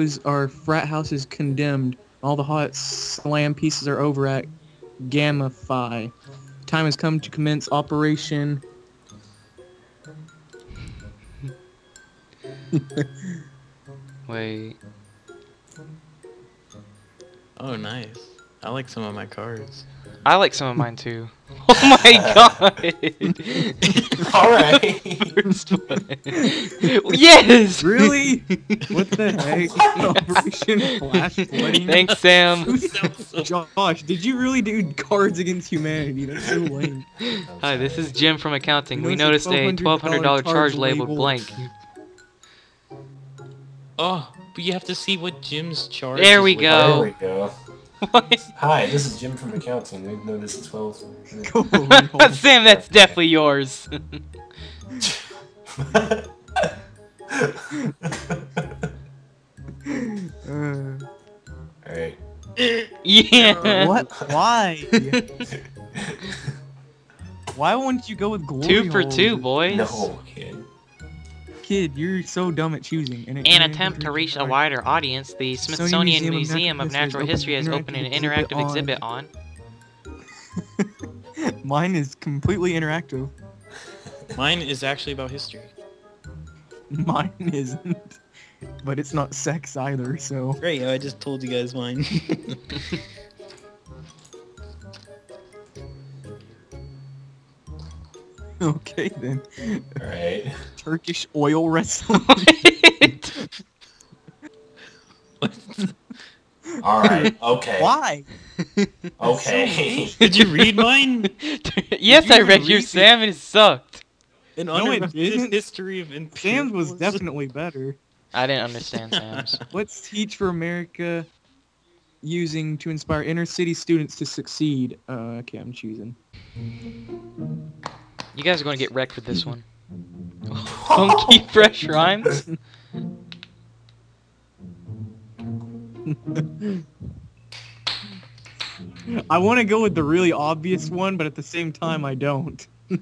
those are frat houses condemned. All the hot slam pieces are over at Gamma Phi. Time has come to commence Operation. Wait. Oh, nice. I like some of my cards. I like some of mine too. Oh my god! Alright. First one. yes! Really? what the heck? Operation Flash Flooding? Thanks, Sam. Josh, did you really do Cards Against Humanity? That's so lame. Hi, this is Jim from accounting. We noticed a a $1,200 $1,200 charge charge labeled labeled- blank. Oh, but you have to see what Jim's charge. There is we go. There we go. What? Hi, this is Jim from accounting. We've noticed 12. Sam, that's definitely yours. Uh, Alright. yeah. what? Why? Why wouldn't you go with glory Two for holes? two, boys. No, kid. Kid, you're so dumb at choosing. And In an attempt to reach a wider audience, the Smithsonian Museum of Museum of Natural History has opened an interactive exhibit on. Mine is completely interactive. Mine is actually about history. Mine isn't. But it's not sex either, so. Great, I just told you guys mine. Okay then. Alright. Turkish oil wrestling. Alright, okay. Why? Okay. Did you read mine? yes, I even read your read it? Sam and it sucked. An No, it didn't. history of Sam's was definitely better. I didn't understand Sam's. Let's teach for America using to inspire inner city students to succeed. Uh, okay, I'm choosing. You guys are going to get wrecked with this one. Funky fresh rhymes? I want to go with the really obvious one, but at the same time, I don't. Oh,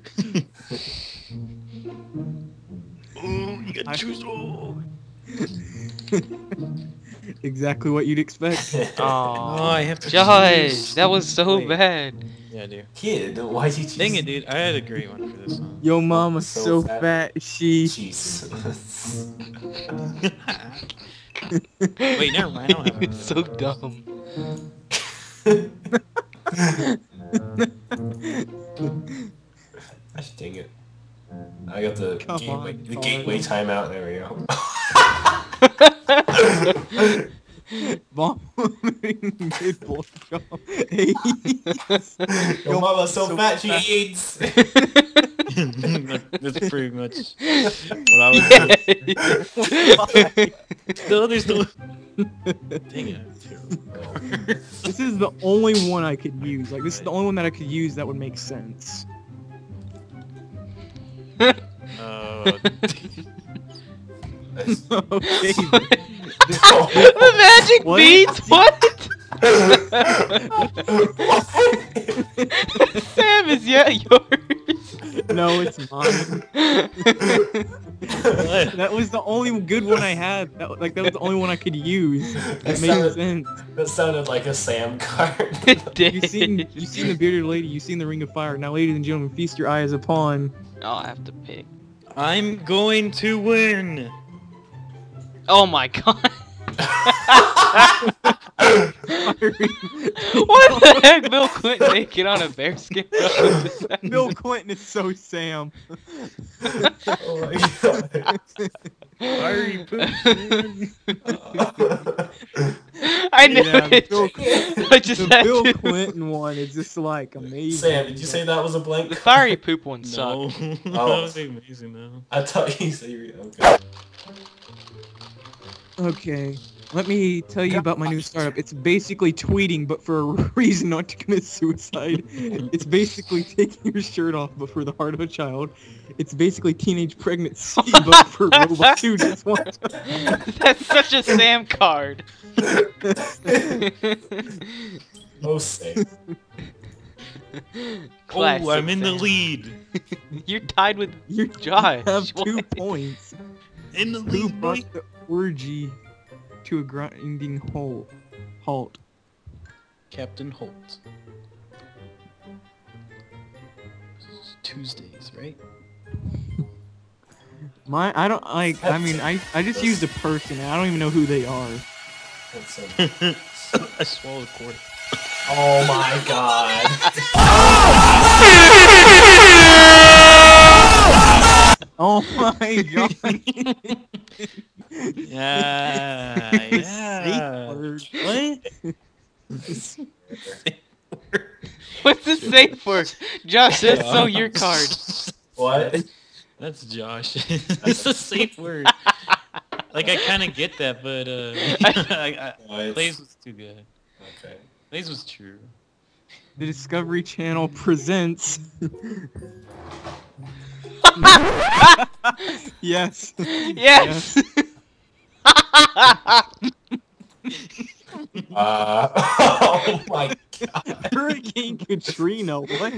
you I- got choose. Oh. exactly what you'd expect. oh, Aw. I have to Josh, choose. that was so Wait. bad. Yeah, I do. Kid, why'd you choose? Dang it, dude. I had a great one for this one. Yo, mama's So so, fat. fat. she. Jeez. Wait, never mind. I don't have It's so dumb. Gosh dang it. I got the Come gateway, on, the gateway timeout. There we go. Mom, mid blowjob. Your mama's so, so fat she eats. That's pretty much what I would do. No, there's no. Dang it. This is the only one I could use. Like, this is the only one that I could use that would make sense. Uh, okay. The magic What? beads? What? Sam is yeah yours. no, it's mine. That was the only good one I had. That, like, that was the only one I could use. That That made sounded- sense. that sounded like a Sam card. You seen, you seen the bearded lady. You seen the ring of fire. Now, ladies and gentlemen, feast your eyes upon. I'll have to pick. I'm going to win. Oh my god. What the heck, Bill Clinton naked on a bearskin? Bill Clinton is so Sam. oh my god. Fiery poop. I knew Yeah, the it. Bill, I just the had Bill to. Clinton one is just like amazing. Sam, did you say that was a blank? The fiery poop one sucked. No. that Oh. was amazing though. I thought you said you were okay. Okay, let me tell you about my new startup. It's basically tweeting, but for a reason not to commit suicide. It's basically taking your shirt off, but for the heart of a child. It's basically teenage pregnancy, but for robots who just want. That's such a Sam card. Oh, Sam. Classic oh, I'm in the lead. You're tied with You Josh. have two What? points. In the Who lead, boy. brought the orgy to a grinding halt. Halt. Captain Holt. Tuesdays, right? My, I don't like. I mean, I, I just used a person. I don't even know who they are. I swallowed a quarter. oh my god. Oh my god. Yeah, yeah. What? What's the safe word? Josh, that's so your card. What? That's Josh. It's a safe word. Like I kind of get that, but uh, I, I, Blaze was too good. Okay. Blaze was true. The Discovery Channel presents. yes. Yes. Uh, oh my god. Hurricane Katrina. What?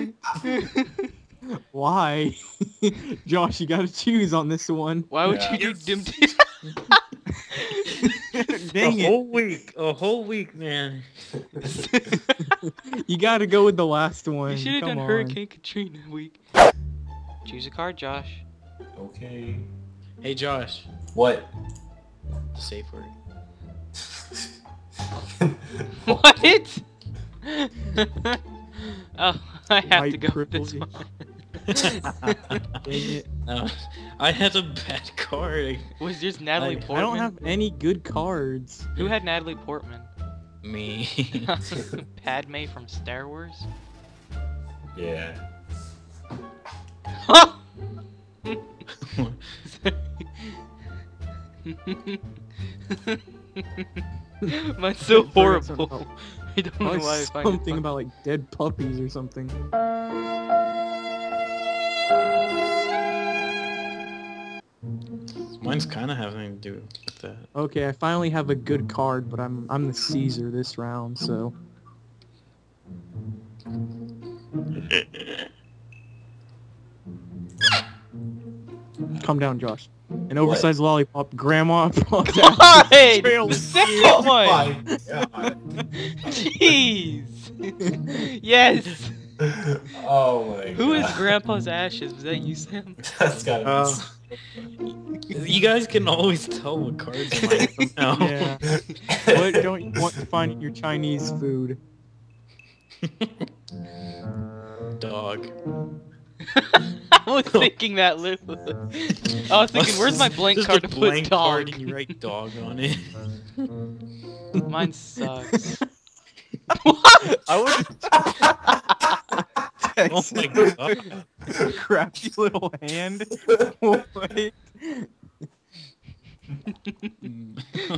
Why? Josh, you gotta choose on this one. Why would Yeah. you do dim Dang a it. whole week, a whole week, man. You gotta go with the last one. You should have done on. Hurricane Katrina week. Choose a card, Josh. Okay. Hey Josh, What? The safe word. What? oh, I have to go with this one. Dang it. Uh, I had a bad card. Was yours Natalie I- I Portman? I don't have any good cards. Who had Natalie Portman? Me. Padme from Star Wars? yeah. Mine's so horrible. not- I don't know why I find something funny. about like dead puppies or something. Mine's kind of having to do with that. Okay, I finally have a good card, but I'm I'm the Caesar this round, so calm down, Josh. An oversized lollipop, Grandma popped out. Why? The of second Oh one! my god. Jeez! yes! Oh my god. Who is Grandpa's ashes? Was that you, Sam? That's gotta be. Uh, You guys can always tell what cards are mine somehow. Yeah. What don't you want to find in your Chinese food? Dog. I was thinking that literally. I was thinking, where's my blank Just card a to blank put dog? card and you write dog on it. Mine sucks. what? I would oh my god. crappy little hand. What?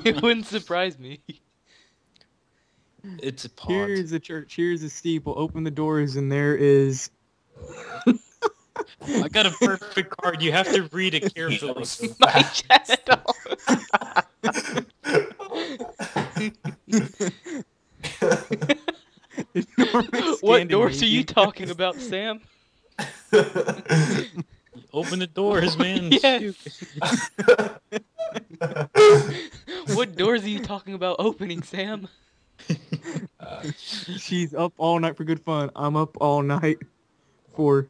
it wouldn't surprise me. It's a pod. Here's the church. Here's the steeple. Open the doors, and there is. I got a perfect card. You have to read it carefully. My shadow. what doors are you talking about, Sam? Open the doors, man. Yes. What doors are you talking about opening, Sam? Uh, She's up all night for good fun. I'm up all night for.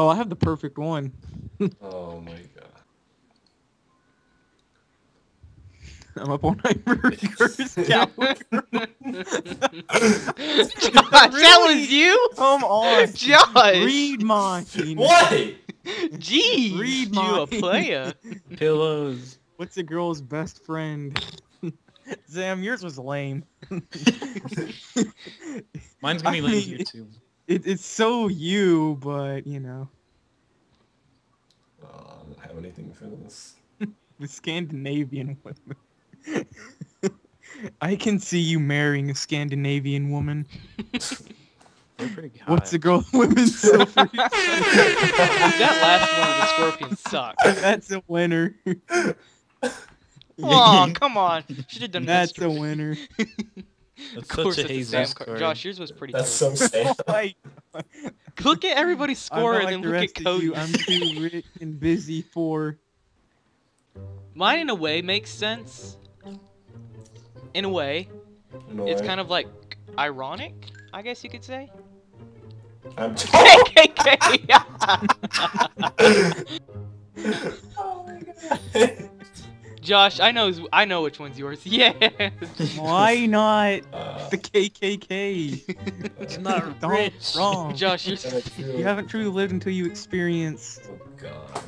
Oh, I have the perfect one. oh my god. I'm up all night for Curse Coward. Josh, that was you? Come on. Josh! Read mine. What? Jeez! Read you a player. Pillows. What's a girl's best friend? Sam, yours was lame. Mine's gonna be lame like mean, here too. It, it's so you, but you know, Oh, I don't have anything for this. the Scandinavian woman. I can see you marrying a Scandinavian woman. Pretty. What's a girl women so free? that last one of the scorpion sucked. That's a winner. Oh, come on. Should have done That's mystery. a winner. That's Of course, such a it's a Sam Jesus card. card. Josh, yours was pretty That's terrible. so sad. Oh like, Look at everybody's I'm score not and then the look rest at of you. Cody. I'm too rich and busy for. Mine in a way makes sense. in a way. In a It's way. kind of like ironic, I guess you could say. I'm KKK. My god. Josh, I know I know which one's yours. Yeah. Why not Uh, the KKK? It's not rich. Wrong. Josh, you're You haven't truly lived until you experience. Oh god.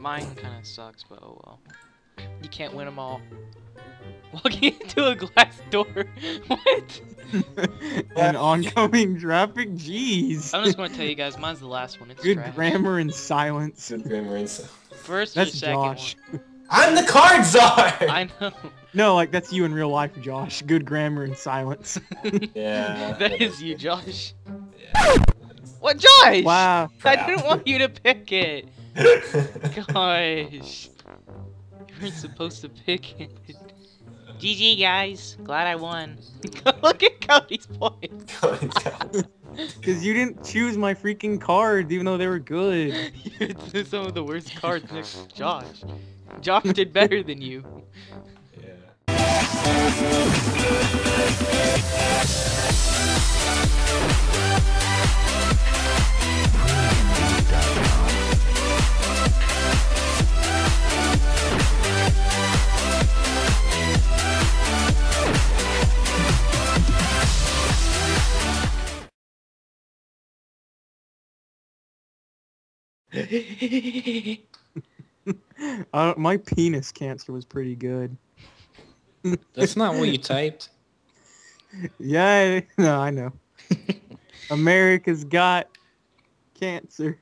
Mine kind of sucks, but oh well. You can't win them all. Walking into a glass door. what? An oncoming traffic. Jeez. I'm just gonna tell you guys, mine's the last one. It's Good trash. grammar and silence. Good grammar and so- First or That's second Josh. I'm the card czar! I know. No, like that's you in real life, Josh. Good grammar and silence. Yeah. that is you, Josh. Yeah. What, Josh? Wow. I didn't want you to pick it. Gosh. You weren't supposed to pick it. GG, guys. Glad I won. Look at Cody's point. Because you didn't choose my freaking cards, even though they were good. You some of the worst cards next to Josh. Josh did better than you. yeah. Uh, my penis cancer was pretty good. That's not what you typed. Yeah, I- no, I know. America's got cancer.